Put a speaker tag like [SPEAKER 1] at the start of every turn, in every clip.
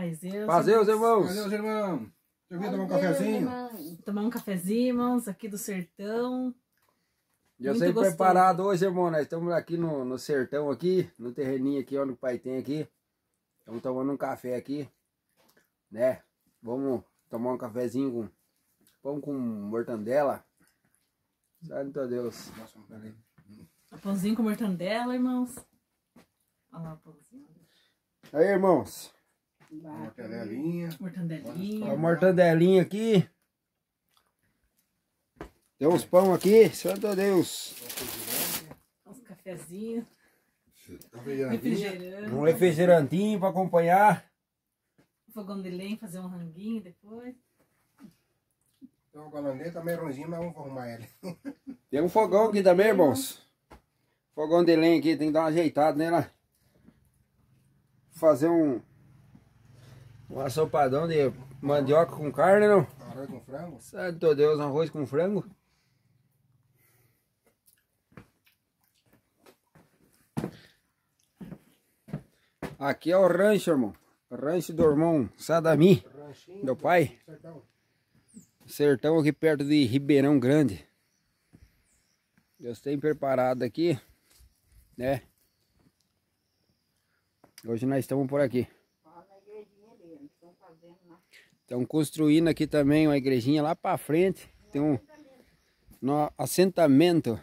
[SPEAKER 1] Paz Deus.
[SPEAKER 2] Paz Deus, irmãos.
[SPEAKER 3] Valeu, irmão. Deixa eu vir tomar um cafezinho.
[SPEAKER 4] irmão.
[SPEAKER 1] Tomar um cafezinho, irmãos, aqui do sertão.
[SPEAKER 2] Já
[SPEAKER 1] Muito
[SPEAKER 2] sei preparado hoje, irmão. Nós estamos aqui no, no sertão aqui, no terreninho aqui, onde o pai tem aqui. Estamos tomando um café aqui, né? Vamos tomar um cafezinho com pão com mortandela. Santo Deus.
[SPEAKER 3] Nossa, peraí.
[SPEAKER 1] Pãozinho com mortandela, irmãos. Olha lá o pãozinho.
[SPEAKER 2] Aí, irmãos.
[SPEAKER 3] Uma canelinha.
[SPEAKER 2] A
[SPEAKER 1] Mortandelinha.
[SPEAKER 2] mortandelinha aqui. Tem uns pão aqui, santo Deus.
[SPEAKER 1] Uns cafezinhos.
[SPEAKER 3] Refrigerantinho.
[SPEAKER 1] Refrigerante.
[SPEAKER 2] Um refrigerantinho para acompanhar.
[SPEAKER 1] Fogão de lenha, fazer um ranguinho depois.
[SPEAKER 3] Tem uma galaneta meio ruimzinha, mas vamos arrumar ele.
[SPEAKER 2] Tem um fogão aqui também, irmãos. Fogão de lenha aqui, tem que dar uma ajeitada nela. Fazer um. Um assopadão de mandioca com carne, não?
[SPEAKER 3] Arroz com frango.
[SPEAKER 2] Santo Deus, um arroz com frango. Aqui é o rancho, irmão. Rancho do irmão Sadami,
[SPEAKER 3] Ranchinho.
[SPEAKER 2] meu pai.
[SPEAKER 3] Sertão.
[SPEAKER 2] Sertão aqui perto de Ribeirão Grande. Deus tem preparado aqui, né? Hoje nós estamos por aqui.
[SPEAKER 4] Ó, na igrejinha ali, eles estão fazendo lá.
[SPEAKER 2] Estão construindo aqui também uma igrejinha lá para frente. Tem um no assentamento.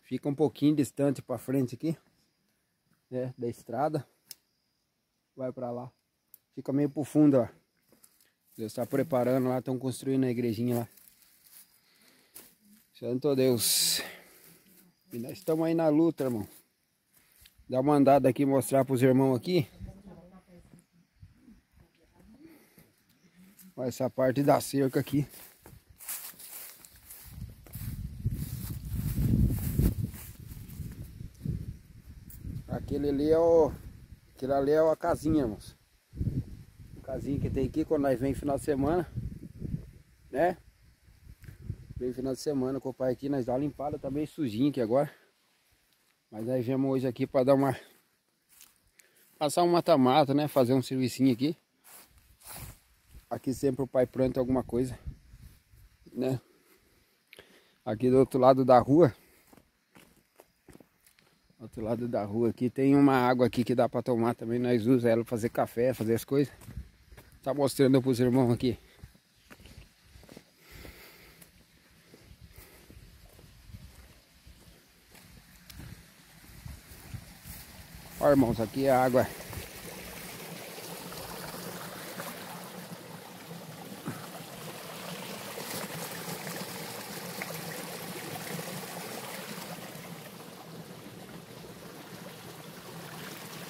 [SPEAKER 2] Fica um pouquinho distante para frente aqui, né, da estrada. Vai para lá. Fica meio pro fundo, ó. Deus está preparando lá, estão construindo a igrejinha lá. Santo Deus. E nós estamos aí na luta, irmão. Dá uma andada aqui, mostrar pros irmãos aqui. Essa parte da cerca aqui. Aquele ali é o. Aquele ali é a casinha. A casinha que tem aqui quando nós vem final de semana. Né? Vem final de semana com o pai aqui, nós dá uma limpada, tá bem sujinho aqui agora. Mas nós viemos hoje aqui para dar uma. Passar um mata-mata, né? Fazer um servicinho aqui. Aqui sempre o pai planta alguma coisa, né? Aqui do outro lado da rua, outro lado da rua aqui tem uma água aqui que dá para tomar também. Nós usamos ela para fazer café, fazer as coisas. Tá mostrando pros irmãos aqui. Ó, irmãos, aqui é a água.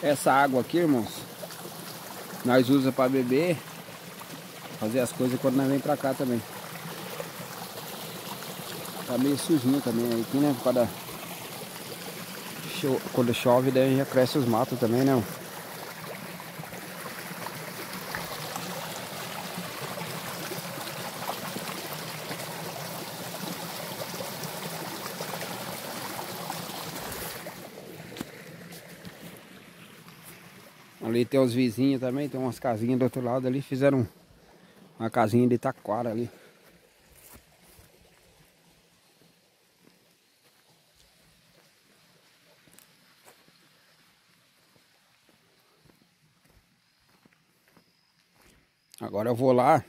[SPEAKER 2] Essa água aqui, irmãos, nós usa para beber, fazer as coisas quando nós vem pra cá também. Tá meio sujinho também aqui, né? Quando chove, daí já cresce os matos também, né? Ali tem os vizinhos também, tem umas casinhas do outro lado ali, fizeram uma casinha de taquara ali. Agora eu vou lá.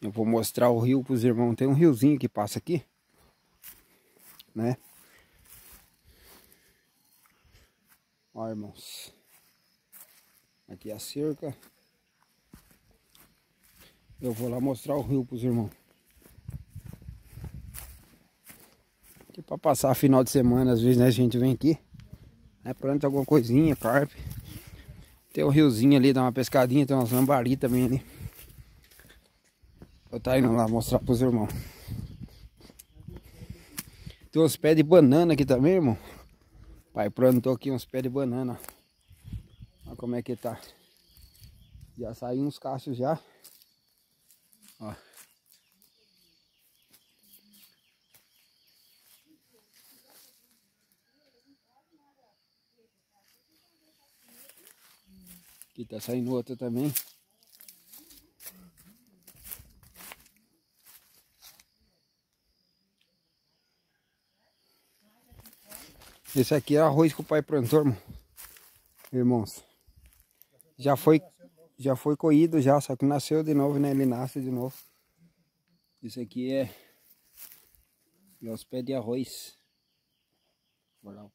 [SPEAKER 2] Eu vou mostrar o rio pros irmãos. Tem um riozinho que passa aqui. Né? Irmãos. Aqui é a cerca. Eu vou lá mostrar o rio pros irmãos. Que pra passar final de semana, às vezes, né, a gente vem aqui. Né, planta alguma coisinha, carpe. Tem um riozinho ali, dá uma pescadinha, tem umas lambari também ali. Eu tá indo lá mostrar pros irmãos. Tem uns pés de banana aqui também, irmão. Pai plantou aqui uns pés de banana. Olha como é que tá. Já saiu uns cachos já. Ó. Aqui tá saindo outra também. Esse aqui é arroz que o pai plantou, irmão. Irmãos. Já foi, já foi coído já, só que nasceu de novo, né? Ele nasce de novo. Isso aqui é, os pés de arroz. Lá.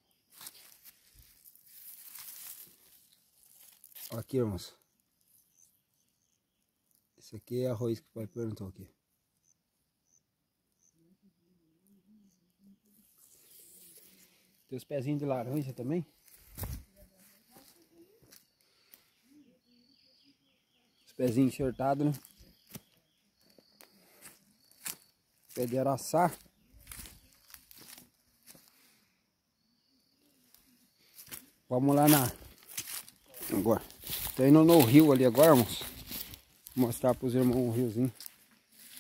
[SPEAKER 2] Aqui, irmãos. Esse aqui é arroz que o pai plantou aqui. Tem os pezinhos de laranja também. Os pezinhos enxertados, né? Pé de araçá. Vamos lá na... Agora. Tô indo no rio ali agora, irmãos. Vou mostrar pros irmãos o riozinho.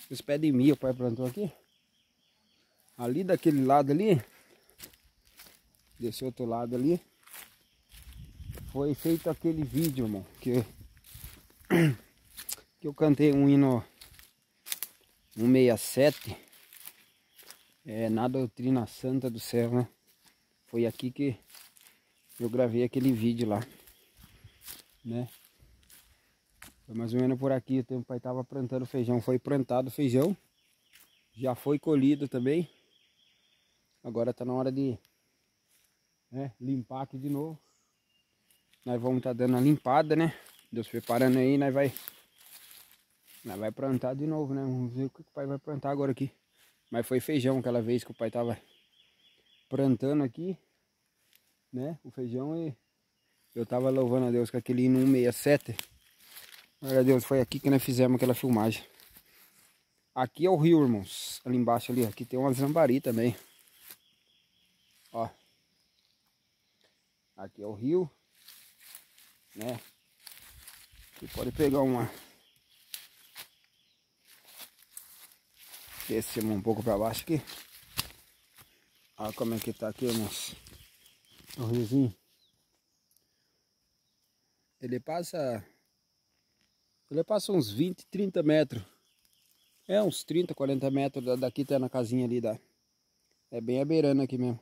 [SPEAKER 2] Os pés de milho o pai plantou aqui. Ali daquele lado ali, desse outro lado ali foi feito aquele vídeo, irmão, que que eu cantei um hino 167 é, na doutrina santa do céu, né? Foi aqui que eu gravei aquele vídeo lá, né? Foi mais ou menos por aqui, o tempo pai tava plantando feijão, foi plantado feijão, já foi colhido também. Agora tá na hora de né, limpar aqui de novo. Nós vamos estar tá dando a limpada, né? Deus preparando aí, nós vai nós vai plantar de novo, né? Vamos ver o que o pai vai plantar agora aqui. Mas foi feijão aquela vez que o pai tava plantando aqui, né? O feijão e eu tava louvando a Deus com aquele hino 167. Glória a Deus, foi aqui que nós fizemos aquela filmagem. Aqui é o rio, irmãos. Ali embaixo ali, aqui tem uma zambari também. Ó. Aqui é o rio, né? Aqui pode pegar uma. Descemos um pouco para baixo aqui. Olha como é que tá aqui, irmãos. O riozinho. Ele passa. Ele passa uns 20, 30 metros. É, uns 30, 40 metros daqui tá na casinha ali da. É bem a beirando aqui mesmo.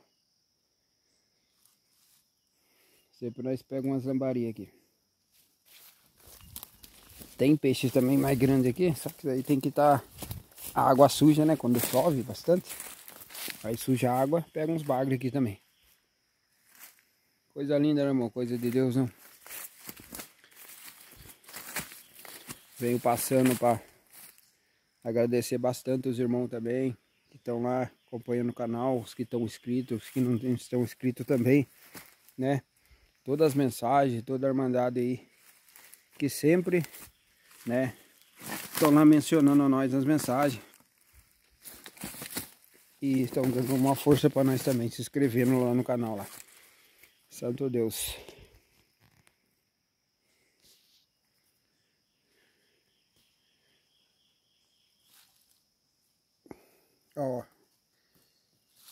[SPEAKER 2] Sempre nós pegamos umas lambarias aqui. Tem peixes também mais grandes aqui, só que aí tem que estar tá a água suja, né? Quando chove bastante. Aí suja a água, pega uns bagres aqui também. Coisa linda, né, irmão? Coisa de Deus, não? Venho passando para agradecer bastante os irmãos também que estão lá acompanhando o canal, os que estão inscritos, os que não estão inscritos também, né? todas as mensagens, toda a irmandade aí, que sempre, né, estão lá mencionando nós nas mensagens. E estão dando uma força para nós também, se inscrevendo lá no canal lá. Santo Deus. Ó,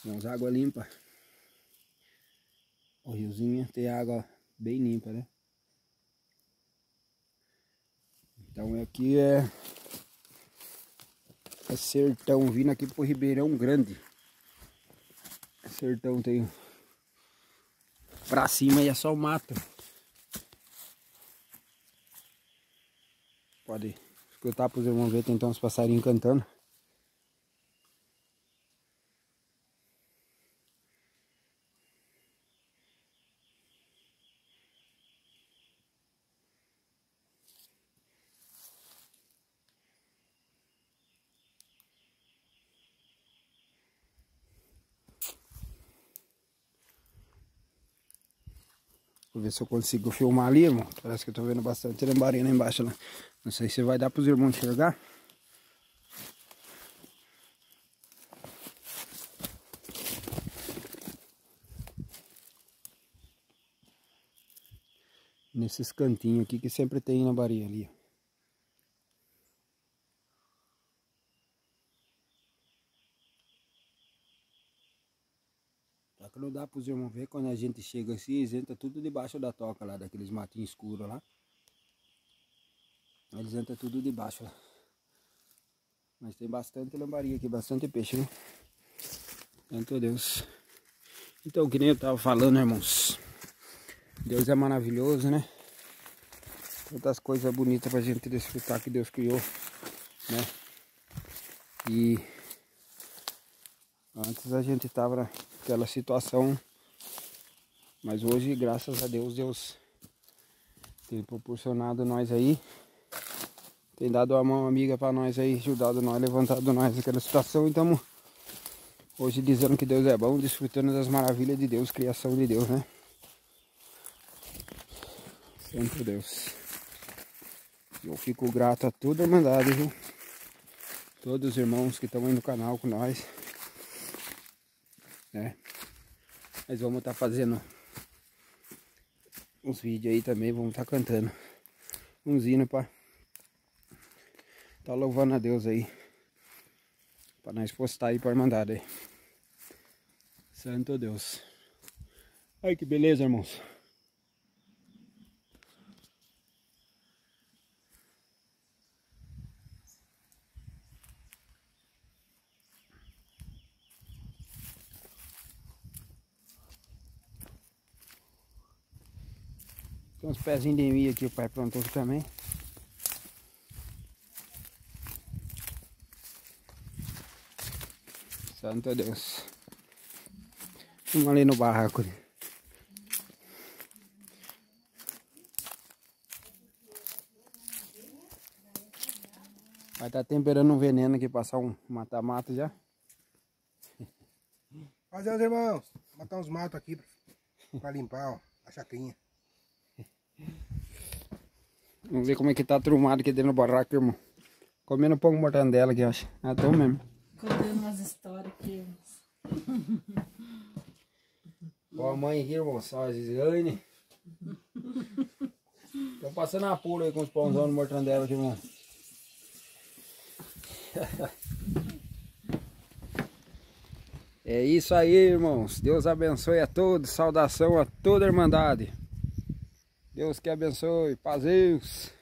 [SPEAKER 2] vamos água limpa. O riozinho tem água bem limpa, né? Então aqui é, é sertão, vindo aqui pro Ribeirão Grande. Sertão tem pra cima e é só o mato. Pode escutar pros irmãos ver, tem então uns passarinhos cantando. Vou ver se eu consigo filmar ali, irmão. Parece que eu tô vendo bastante lambarina embaixo, né? Não sei se vai dar pros irmãos enxergar. Nesses cantinhos aqui que sempre tem lambaria ali, ó. Que não dá para os irmãos ver quando a gente chega assim, isenta tudo debaixo da toca lá, daqueles matinhos escuros lá. Eles entram tudo debaixo, ó. Mas tem bastante lambaria aqui, bastante peixe, né? Santo Deus. Então, que nem eu tava falando, irmãos. Deus é maravilhoso, né? Tantas coisas bonitas pra gente desfrutar que Deus criou, né? E antes a gente tava naquela situação, mas hoje, graças a Deus, Deus tem proporcionado nós aí, tem dado a mão amiga para nós aí, ajudado nós, levantado nós naquela situação, então hoje dizendo que Deus é bom, desfrutando das maravilhas de Deus, criação de Deus, né? Santo Deus. Eu fico grato a toda a Irmandade, viu? Todos os irmãos que estão aí no canal com nós. Né? Nós vamos estar tá fazendo uns vídeos aí também, vamos estar tá cantando uns hinos para tá louvando a Deus aí. Para nós postar aí para Irmandade aí. Santo Deus. Ai que beleza, irmãos. Tem uns pezinhos de milho aqui o pai plantou também. Santo Deus. Vamos ali no barraco. Vai estar tá temperando um veneno aqui, passar um mata-mata já.
[SPEAKER 3] Fazer os irmãos, matar uns matos aqui para limpar ó, a chacrinha.
[SPEAKER 2] Vamos ver como é que tá trumado aqui dentro do barraco, irmão. Comendo um pão mortandela aqui, acho. Ah, tô mesmo.
[SPEAKER 1] Contando umas histórias aqui,
[SPEAKER 2] Ó a mãe aqui, irmão. Só a Gisane. Tô passando apuro aí com os pãozão de mortandela aqui, irmão. É isso aí, irmãos. Deus abençoe a todos. Saudação a toda a Irmandade. Deus que abençoe. Paz Deus.